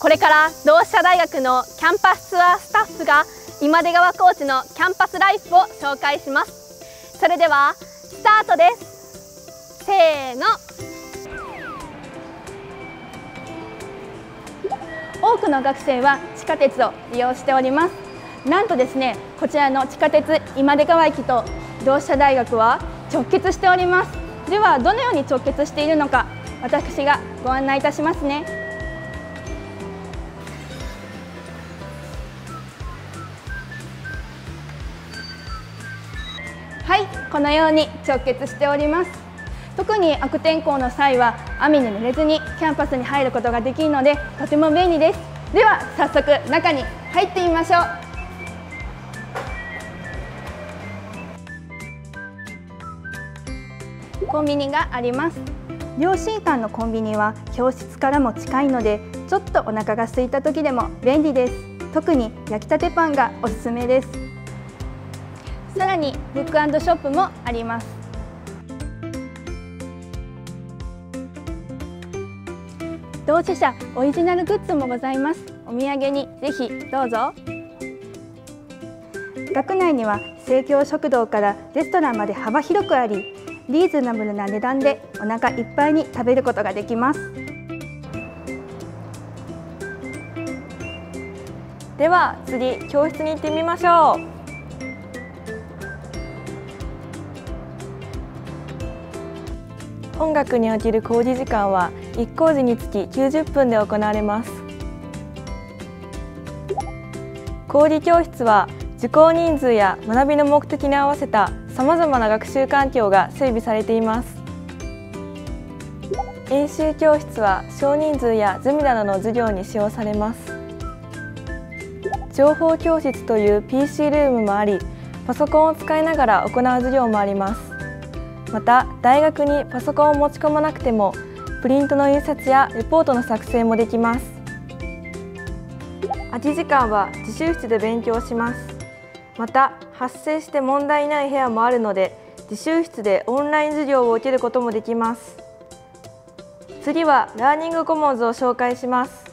これから同志社大学のキャンパスツアースタッフが今出川コーチのキャンパスライフを紹介します。それではスタートです。せーの。多くの学生は地下鉄を利用しております。なんとですねこちらの地下鉄今出川駅と同志社大学は直結しております。ではどのように直結しているのか私がご案内いたしますね。はいこのように直結しております。特に悪天候の際は雨に濡れずにキャンパスに入ることができるのでとても便利です。では早速中に入ってみましょう。コンビニがあります。両親間のコンビニは教室からも近いのでちょっとお腹が空いた時でも便利です。特に焼きたてパンがおすすめです。さらにブックショップもあります。同志社オリジナルグッズもございます。お土産にぜひどうぞ。学内には生協食堂からレストランまで幅広くありリーズナブルな値段でお腹いっぱいに食べることができます。では次教室に行ってみましょう本学における講義時間は1講義につき90分で行われます。講義教室は受講人数や学びの目的に合わせたさまざまな学習環境が整備されています。演習教室は少人数やゼミなどの授業に使用されます。情報教室という PC ルームもありパソコンを使いながら行う授業もあります。また大学にパソコンを持ち込まなくてもプリントの印刷やレポートの作成もできます。空き時間は自習室で勉強します。また発生して問題ない部屋もあるので自習室でオンライン授業を受けることもできます。次はラーニングコモンズを紹介します。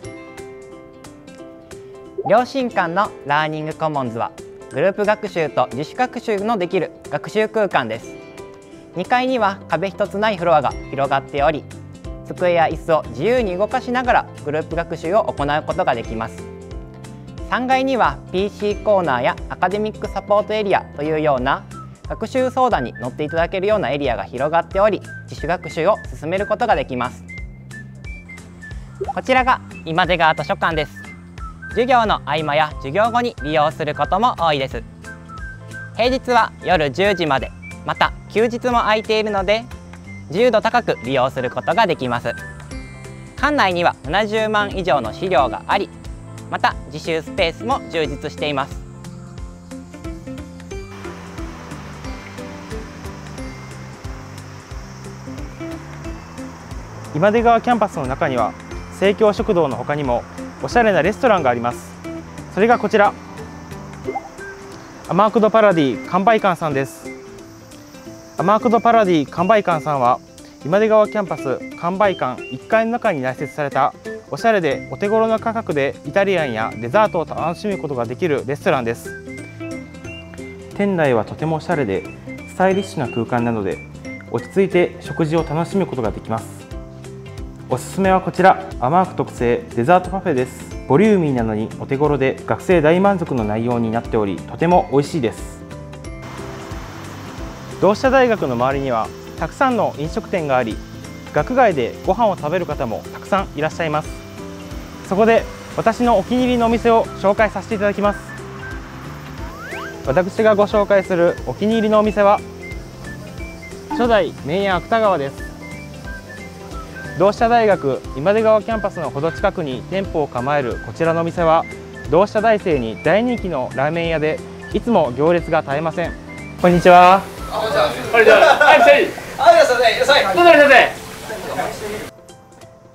両親間のラーニングコモンズはグループ学習と自主学習のできる学習空間です。2階には壁一つないフロアが広がっており机や椅子を自由に動かしながらグループ学習を行うことができます。3階には PC コーナーやアカデミックサポートエリアというような学習相談に乗っていただけるようなエリアが広がっており自主学習を進めることができます。こちらが今出川図書館です。授業の合間や授業後に利用することも多いです。平日は夜10時までまた休日も空いているので自由度高く利用することができます。館内には70万以上の資料がありまた自習スペースも充実しています。今出川キャンパスの中には生協食堂の他にもおしゃれなレストランがあります。それがこちら。Hamac de Paradis 寒梅館さんです。 Hamac de Paradis 寒梅館さんは今出川キャンパス寒梅館1階の中に内設されたおしゃれでお手頃な価格でイタリアンやデザートを楽しむことができるレストランです。店内はとてもおしゃれでスタイリッシュな空間なので落ち着いて食事を楽しむことができます。おすすめはこちら Hamac 特製デザートパフェです。ボリューミーなのにお手頃で学生大満足の内容になっておりとても美味しいです。同志社大学の周りにはたくさんの飲食店があり学外でご飯を食べる方もたくさんいらっしゃいます。そこで私のお気に入りのお店を紹介させていただきます。私がご紹介するお気に入りのお店は初代麺屋芥川です。同志社大学今出川キャンパスのほど近くに店舗を構えるこちらのお店は同志社大生に大人気のラーメン屋でいつも行列が絶えません。こんにちは。こんにちはこんにちははいはい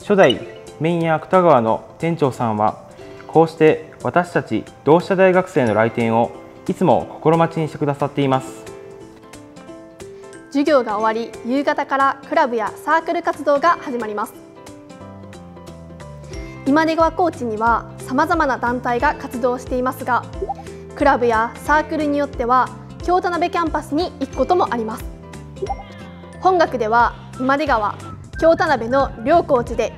初代麺屋芥川の店長さんはこうして私たち同志社大学生の来店をいつも心待ちにしてくださっています。授業が終わり夕方からクラブやサークル活動が始まります。今出川高知にはさまざまな団体が活動していますがクラブやサークルによっては京田辺キャンパスに行くこともあります。本学では今出川京田辺の両校地で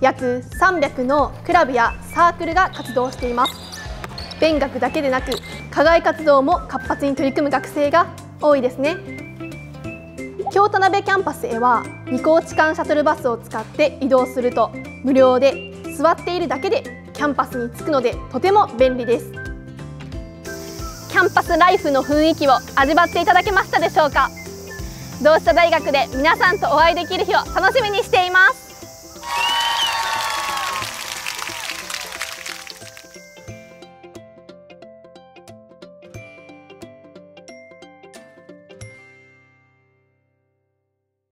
約300のクラブやサークルが活動しています。勉学だけでなく課外活動も活発に取り組む学生が多いですね。京田辺キャンパスへは二校地間シャトルバスを使って移動すると無料で座っているだけでキャンパスに着くのでとても便利です。キャンパスライフの雰囲気を味わっていただけましたでしょうか？同志社大学で皆さんとお会いできる日を楽しみにしています。